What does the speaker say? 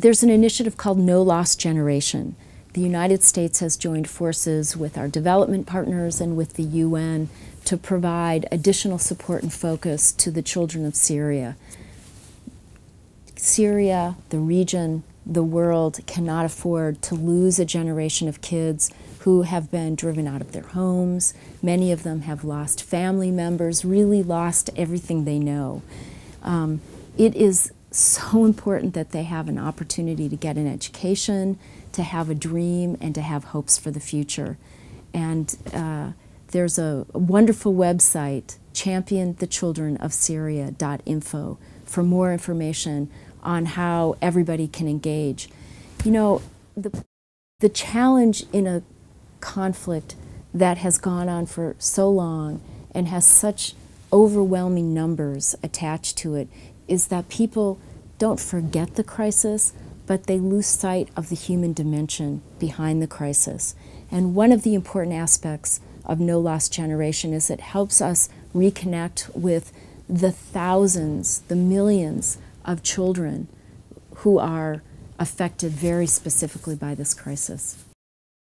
there's an initiative called No Lost Generation. The United States has joined forces with our development partners and with the UN to provide additional support and focus to the children of Syria. Syria, the region, the world cannot afford to lose a generation of kids who have been driven out of their homes. Many of them have lost family members, really lost everything they know. Um, it is so important that they have an opportunity to get an education, to have a dream, and to have hopes for the future. And uh, there's a, a wonderful website, championthechildrenofsyria.info, for more information on how everybody can engage. You know, the, the challenge in a conflict that has gone on for so long and has such overwhelming numbers attached to it is that people don't forget the crisis, but they lose sight of the human dimension behind the crisis. And one of the important aspects of No Lost Generation is it helps us reconnect with the thousands, the millions of children who are affected very specifically by this crisis.